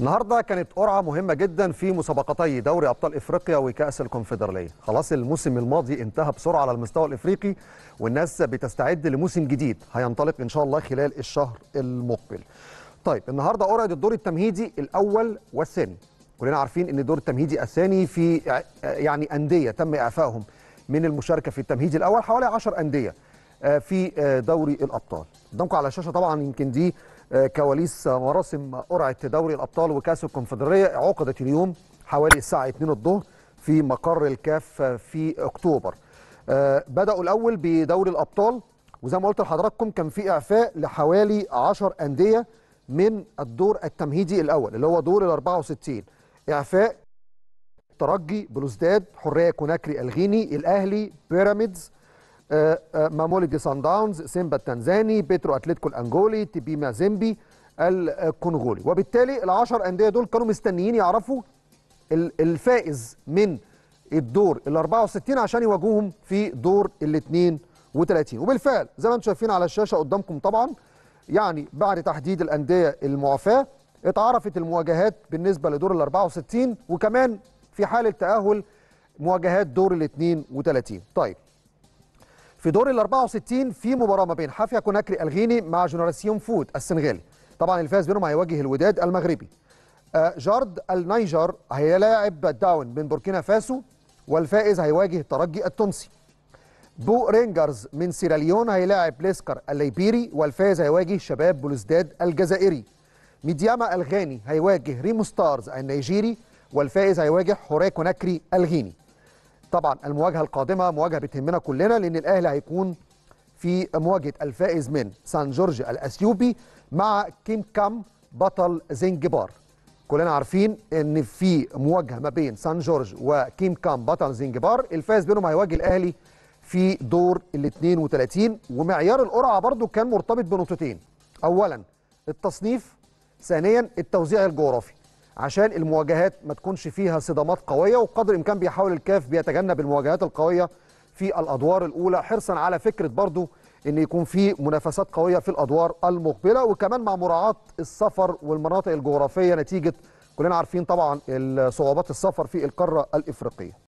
النهارده كانت قرعة مهمة جدا في مسابقتي دوري أبطال إفريقيا وكأس الكونفدرالية. خلاص الموسم الماضي انتهى بسرعة على المستوى الإفريقي والناس بتستعد لموسم جديد هينطلق إن شاء الله خلال الشهر المقبل. طيب النهارده قرعة الدور التمهيدي الأول والثاني. كلنا عارفين إن الدور التمهيدي الثاني في يعني أندية تم إعفائهم من المشاركة في التمهيدي الأول حوالي 10 أندية في دوري الأبطال. قدامكم على الشاشة طبعا يمكن دي كواليس مراسم قرعة دوري الأبطال وكأس الكونفدرالية عقدت اليوم حوالي الساعة 2 الظهر في مقر الكاف في أكتوبر. بدأوا الأول بدوري الأبطال وزي ما قلت لحضراتكم كان في إعفاء لحوالي 10 أندية من الدور التمهيدي الأول اللي هو دور ال 64 إعفاء ترجي بلوزداد حرية كوناكري الغيني الأهلي بيراميدز ماميلودي صن داونز سيمبا التنزاني بيترو اتلتيكو الانجولي تي بي مازيمبي الكونغولي. وبالتالي العشر أندية دول كانوا مستنيين يعرفوا الفائز من الدور ال 64 عشان يواجهوهم في دور ال 32 وبالفعل زي ما أنتم شايفين على الشاشة قدامكم طبعا يعني بعد تحديد الأندية المعفاه اتعرفت المواجهات بالنسبة لدور ال 64 وكمان في حالة تأهل مواجهات دور ال 32 طيب في دور ال 64 في مباراة ما بين حافيا كوناكري الغيني مع جنراسيون فوت السنغالي. طبعا الفائز بينهم هيواجه الوداد المغربي. آه جارد النيجر هيلاعب دوان من بوركينا فاسو والفائز هيواجه الترجي التونسي. بو رينجرز من سيراليون هيلاعب لسكر الليبيري والفائز هيواجه شباب بلوزداد الجزائري. ميدياما الغاني هيواجه ريمو ستارز النيجيري والفائز هيواجه حوريه كوناكري الغيني. طبعا المواجهة القادمة مواجهة بتهمنا كلنا لأن الأهلي هيكون في مواجهة الفائز من سان جورج الأثيوبي مع كيم كام بطل زنجبار. كلنا عارفين إن في مواجهة ما بين سان جورج وكيم كام بطل زنجبار. الفائز بينهم هيواجه الأهلي في دور ال 32 ومعيار القرعة برضو كان مرتبط بنقطتين. اولا التصنيف ثانيا التوزيع الجغرافي. عشان المواجهات ما تكونش فيها صدامات قوية وقدر الإمكان بيحاول الكاف بيتجنب المواجهات القوية في الأدوار الأولى حرصا على فكرة برضو إن يكون في منافسات قوية في الأدوار المقبلة وكمان مع مراعاة السفر والمناطق الجغرافية نتيجة كلنا عارفين طبعا صعوبات السفر في القارة الإفريقية.